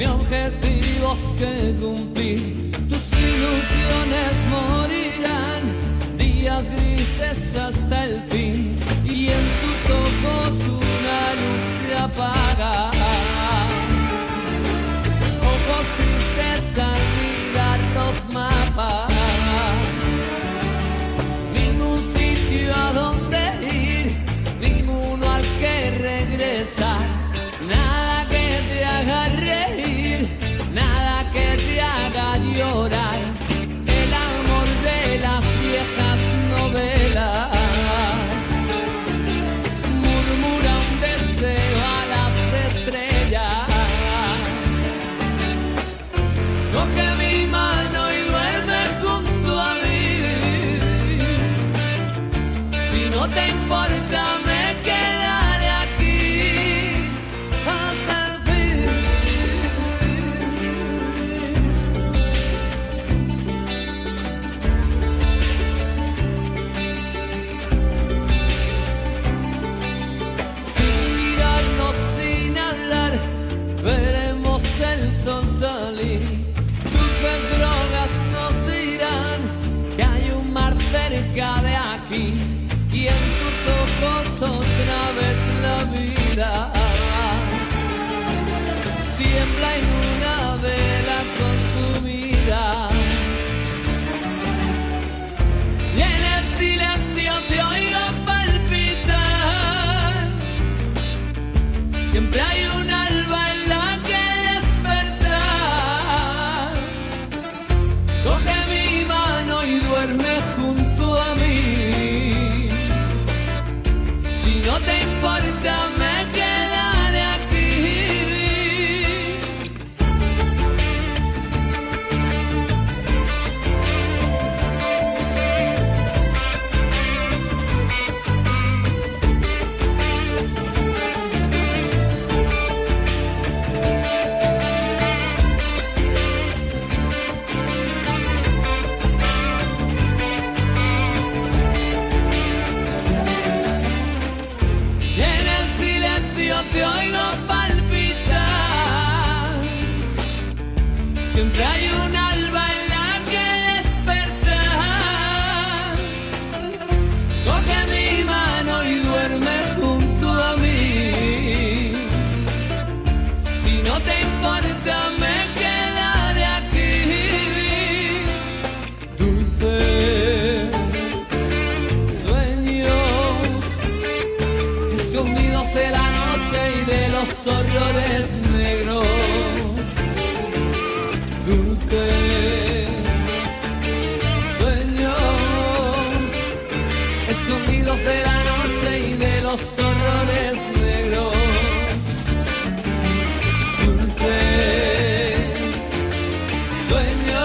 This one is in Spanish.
ni objetivos que cumplir. Tus ilusiones morirán, días grises hasta el fin. Siempre hay una Siempre hay un alba en la que despertar. Coge mi mano y duerme junto a mí. Si no te importa, me quedaré aquí. Dulces sueños escondidos de la noche y de los horrores negros dulces sueños escondidos de la noche y de los horrores negros. Dulces sueños